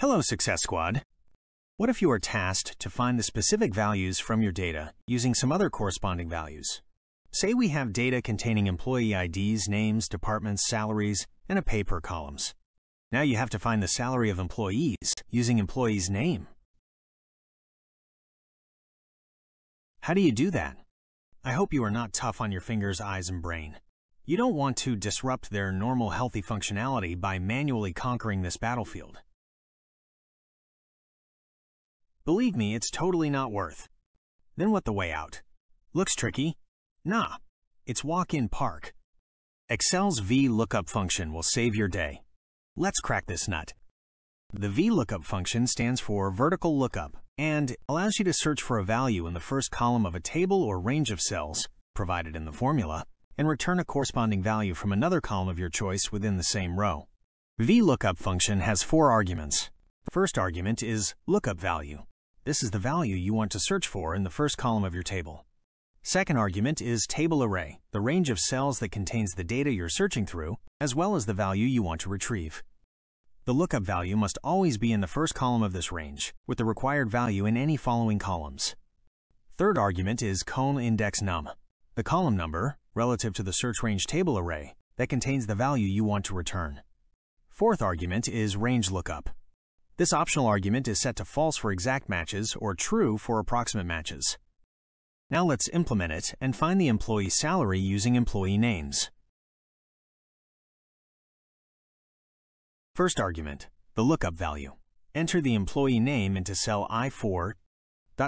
Hello, Success Squad. What if you are tasked to find the specific values from your data using some other corresponding values? Say we have data containing employee IDs, names, departments, salaries, and a pay per columns. Now you have to find the salary of employees using employee's name. How do you do that? I hope you are not tough on your fingers, eyes, and brain. You don't want to disrupt their normal healthy functionality by manually conquering this battlefield. Believe me, it's totally not worth. Then what the way out? Looks tricky? Nah, it's walk-in park. Excel's VLOOKUP function will save your day. Let's crack this nut. The VLOOKUP function stands for vertical lookup and allows you to search for a value in the first column of a table or range of cells provided in the formula and return a corresponding value from another column of your choice within the same row. VLOOKUP function has four arguments. First argument is lookup value. This is the value you want to search for in the first column of your table. Second argument is table array, the range of cells that contains the data you're searching through, as well as the value you want to retrieve. The lookup value must always be in the first column of this range, with the required value in any following columns. Third argument is column index num, the column number, relative to the search range table array, that contains the value you want to return. Fourth argument is range lookup, this optional argument is set to false for exact matches or true for approximate matches. Now let's implement it and find the employee salary using employee names. First argument, the lookup value. Enter the employee name into cell I4.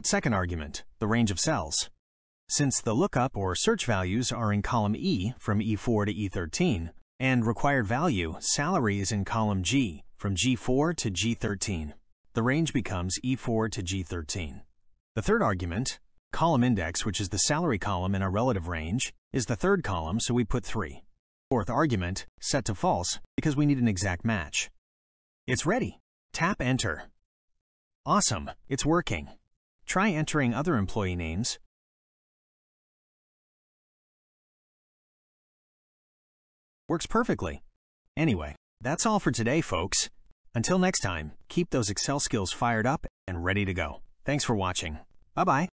Second argument, the range of cells. Since the lookup or search values are in column E from E4 to E13, and required value, salary is in column G from G4 to G13. The range becomes E4 to G13. The third argument, column index, which is the salary column in our relative range, is the third column, so we put 3. Fourth argument, set to false, because we need an exact match. It's ready. Tap Enter. Awesome, it's working. Try entering other employee names. Works perfectly. Anyway, that's all for today, folks. Until next time, keep those Excel skills fired up and ready to go. Thanks for watching. Bye-bye.